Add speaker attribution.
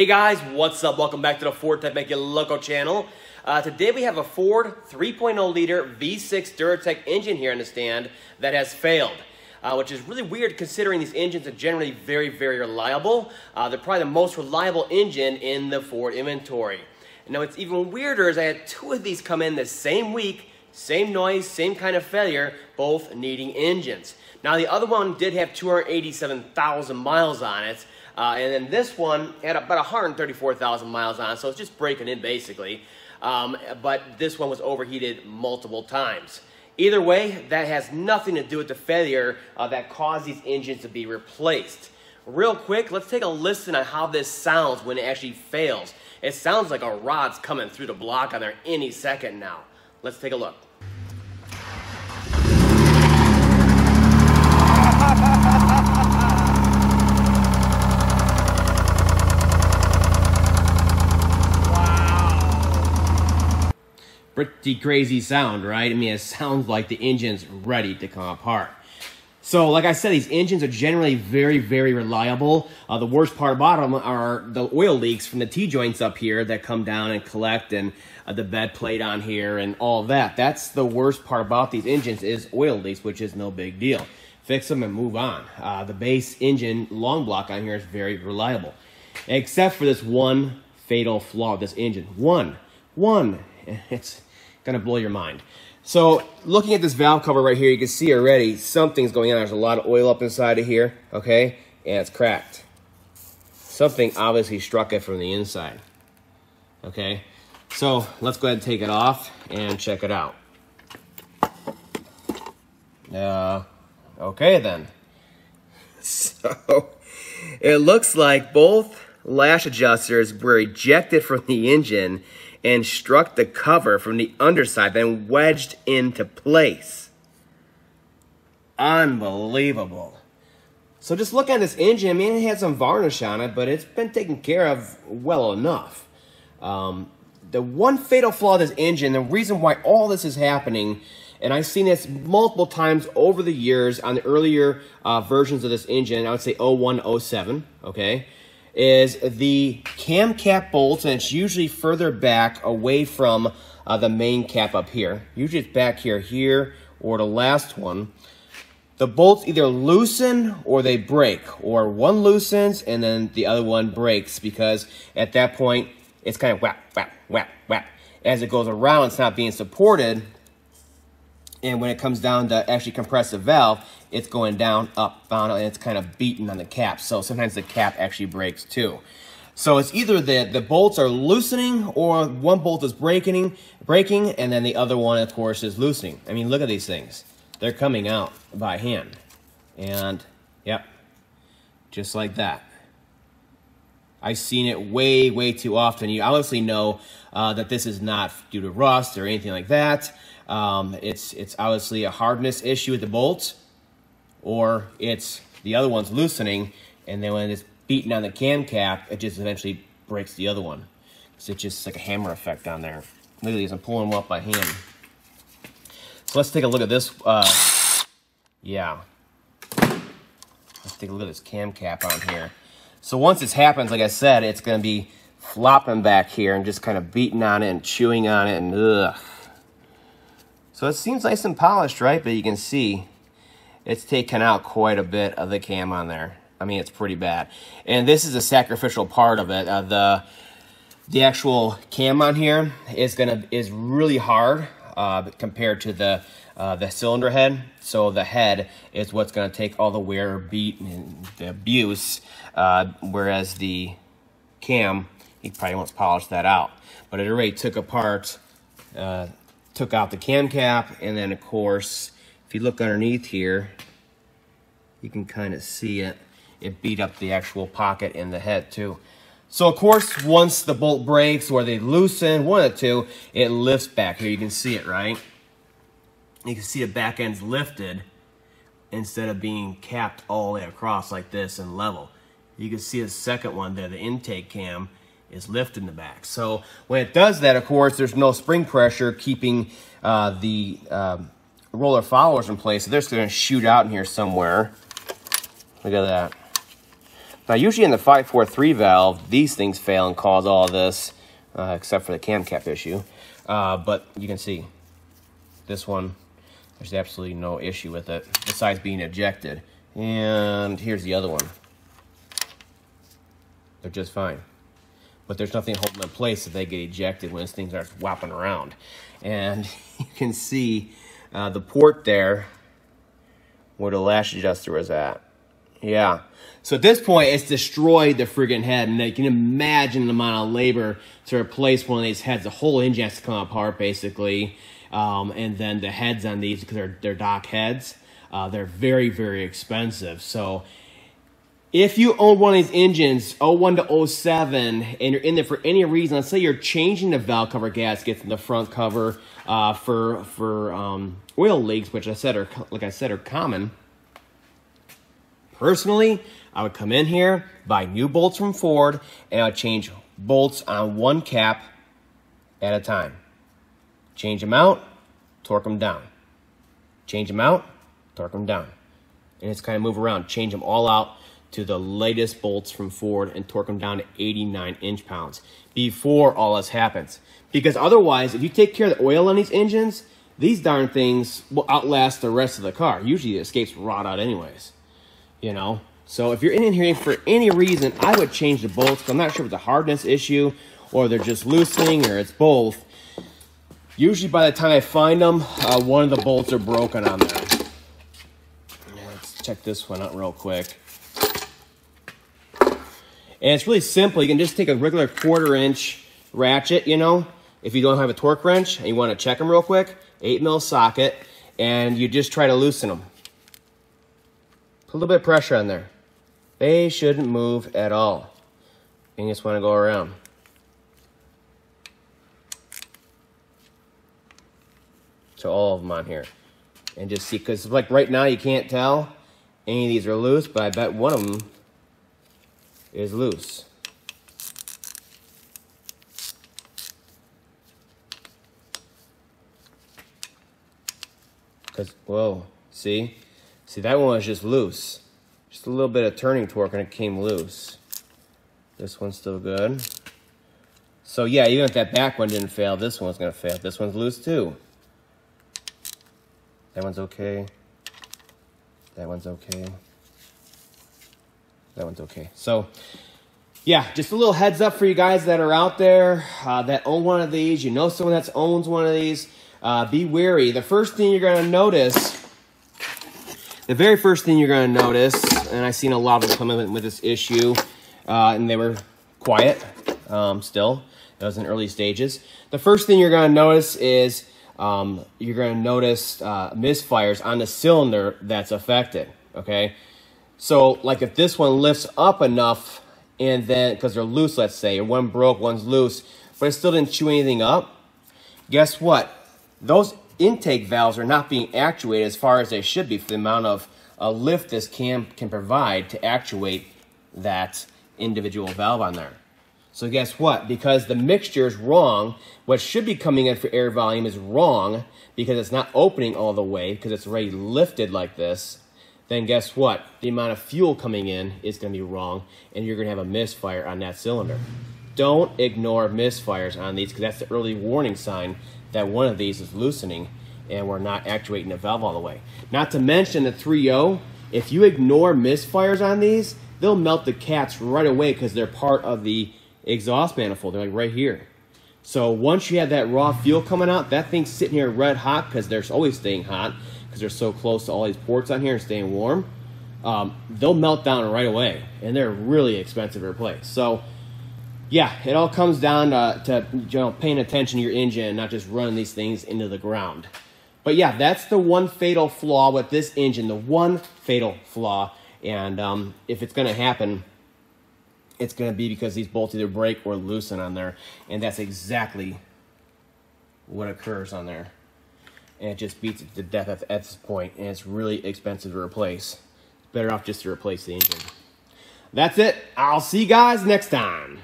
Speaker 1: Hey guys, what's up? Welcome back to the Ford Tech Makuloco channel. Uh, today we have a Ford 3.0 liter V6 Duratec engine here in the stand that has failed. Uh, which is really weird considering these engines are generally very, very reliable. Uh, they're probably the most reliable engine in the Ford inventory. Now what's even weirder is I had two of these come in the same week, same noise, same kind of failure, both needing engines. Now the other one did have 287,000 miles on it, uh, and then this one had about 134,000 miles on it, so it's just breaking in basically. Um, but this one was overheated multiple times. Either way, that has nothing to do with the failure uh, that caused these engines to be replaced. Real quick, let's take a listen on how this sounds when it actually fails. It sounds like a rod's coming through the block on there any second now. Let's take a look. Pretty crazy sound, right? I mean, it sounds like the engine's ready to come apart. So, like I said, these engines are generally very, very reliable. Uh, the worst part about them are the oil leaks from the T-joints up here that come down and collect and uh, the bed plate on here and all that. That's the worst part about these engines is oil leaks, which is no big deal. Fix them and move on. Uh, the base engine long block on here is very reliable. Except for this one fatal flaw with this engine. One. One. It's going to blow your mind. So looking at this valve cover right here, you can see already something's going on. There's a lot of oil up inside of here, okay? And it's cracked. Something obviously struck it from the inside, okay? So let's go ahead and take it off and check it out. Uh, okay then. So it looks like both lash adjusters were ejected from the engine and struck the cover from the underside, then wedged into place. Unbelievable. So just look at this engine. I mean, it had some varnish on it, but it's been taken care of well enough. Um, the one fatal flaw of this engine, the reason why all this is happening, and I've seen this multiple times over the years on the earlier uh, versions of this engine, I would say 01, 07, okay? Is the cam cap bolts, and it's usually further back away from uh, the main cap up here. Usually it's back here, here, or the last one. The bolts either loosen or they break, or one loosens and then the other one breaks because at that point it's kind of whap, whap, whap, whap. As it goes around, it's not being supported, and when it comes down to actually compress the valve, it's going down, up, down, and it's kind of beating on the cap. So sometimes the cap actually breaks too. So it's either the, the bolts are loosening or one bolt is breaking, breaking, and then the other one, of course, is loosening. I mean, look at these things. They're coming out by hand. And, yep, just like that. I've seen it way, way too often. You obviously know uh, that this is not due to rust or anything like that. Um, it's, it's obviously a hardness issue with the bolts, or it's the other one's loosening, and then when it's beating on the cam cap, it just eventually breaks the other one. So it's just like a hammer effect on there. At these, I'm pulling them up by hand. So let's take a look at this. Uh, yeah. Let's take a look at this cam cap on here. So once this happens, like I said, it's going to be flopping back here and just kind of beating on it and chewing on it and ugh. So it seems nice and polished, right? But you can see it's taken out quite a bit of the cam on there. I mean, it's pretty bad. And this is a sacrificial part of it. Uh, the the actual cam on here is gonna is really hard uh, compared to the uh, the cylinder head. So the head is what's gonna take all the wear, beat, and the abuse, uh, whereas the cam, he probably wants to polish that out. But it already took apart uh, took out the cam cap and then of course if you look underneath here you can kind of see it it beat up the actual pocket in the head too so of course once the bolt breaks or they loosen one of the two it lifts back here you can see it right you can see the back end's lifted instead of being capped all the way across like this and level you can see the second one there the intake cam is lifting the back. So when it does that, of course, there's no spring pressure keeping uh, the um, roller followers in place. So they're just going to shoot out in here somewhere. Look at that. Now, usually in the 543 valve, these things fail and cause all this, uh, except for the cam cap issue. Uh, but you can see this one, there's absolutely no issue with it, besides being ejected. And here's the other one. They're just fine. But there's nothing holding them in place if they get ejected when this thing starts whopping around. And you can see uh, the port there where the lash adjuster was at. Yeah. So at this point, it's destroyed the friggin' head, and you can imagine the amount of labor to replace one of these heads. The whole engine has to come apart, basically, um, and then the heads on these, because they're, they're dock heads, uh, they're very, very expensive. So if you own one of these engines, 01 to 07, and you're in there for any reason, let's say you're changing the valve cover gaskets in the front cover uh, for for um, oil leaks, which I said are like I said are common. Personally, I would come in here, buy new bolts from Ford, and I would change bolts on one cap at a time. Change them out, torque them down. Change them out, torque them down. And it's kind of move around. Change them all out to the latest bolts from Ford and torque them down to 89 inch pounds before all this happens. Because otherwise, if you take care of the oil on these engines, these darn things will outlast the rest of the car. Usually the Escapes rot out anyways, you know? So if you're in here for any reason, I would change the bolts. I'm not sure if it's a hardness issue or they're just loosening or it's both. Usually by the time I find them, uh, one of the bolts are broken on there. Let's check this one out real quick. And it's really simple. You can just take a regular quarter inch ratchet, you know, if you don't have a torque wrench and you want to check them real quick, 8 mil socket, and you just try to loosen them. Put a little bit of pressure on there. They shouldn't move at all. And you just want to go around. So all of them on here. And just see, because like right now you can't tell any of these are loose, but I bet one of them is loose. Because, whoa, see? See, that one was just loose. Just a little bit of turning torque and it came loose. This one's still good. So yeah, even if that back one didn't fail, this one's gonna fail. This one's loose too. That one's okay. That one's okay that one's okay. So, yeah, just a little heads up for you guys that are out there uh, that own one of these. You know someone that owns one of these. Uh, be wary. The first thing you're going to notice, the very first thing you're going to notice, and I've seen a lot of them come in with this issue, uh, and they were quiet um, still. That was in early stages. The first thing you're going to notice is um, you're going to notice uh, misfires on the cylinder that's affected. Okay, so like if this one lifts up enough and then, because they're loose, let's say, or one broke, one's loose, but it still didn't chew anything up, guess what? Those intake valves are not being actuated as far as they should be for the amount of uh, lift this cam can provide to actuate that individual valve on there. So guess what? Because the mixture is wrong, what should be coming in for air volume is wrong because it's not opening all the way because it's already lifted like this then guess what? The amount of fuel coming in is going to be wrong, and you're going to have a misfire on that cylinder. Don't ignore misfires on these because that's the early warning sign that one of these is loosening and we're not actuating the valve all the way. Not to mention the 3.0, if you ignore misfires on these, they'll melt the cats right away because they're part of the exhaust manifold. They're like right here. So once you have that raw fuel coming out, that thing's sitting here red hot because they're always staying hot because they're so close to all these ports on here and staying warm, um, they'll melt down right away, and they're really expensive to replace. So, yeah, it all comes down to, to you know paying attention to your engine and not just running these things into the ground. But yeah, that's the one fatal flaw with this engine, the one fatal flaw. And um, if it's going to happen, it's going to be because these bolts either break or loosen on there. And that's exactly what occurs on there and it just beats it to death at, at this point, and it's really expensive to replace. Better off just to replace the engine. That's it. I'll see you guys next time.